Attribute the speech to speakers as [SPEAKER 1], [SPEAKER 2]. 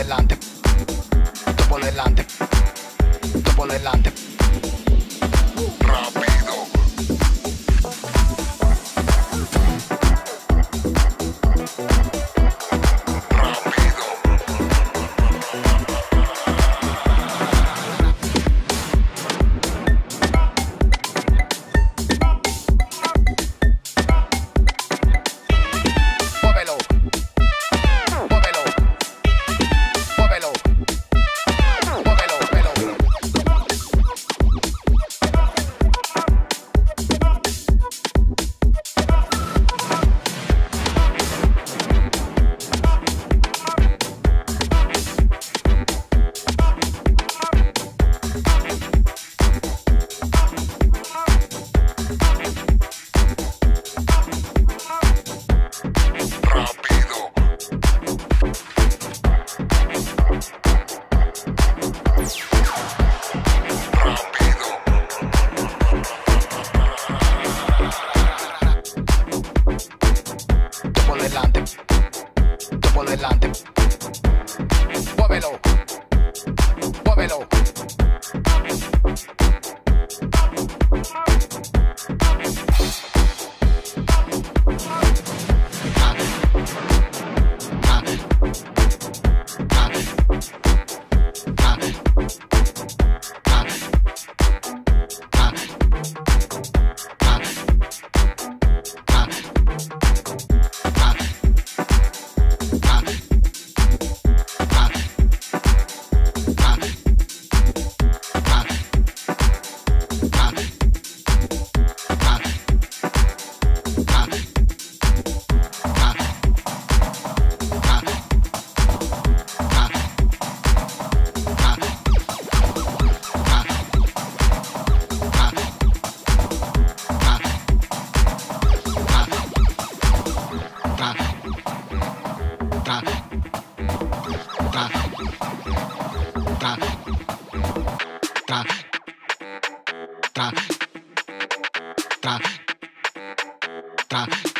[SPEAKER 1] nell'ante, dopo nell'ante, dopo nell'ante. Rapid.
[SPEAKER 2] por delante. Muévelo, muévelo. tra tra tra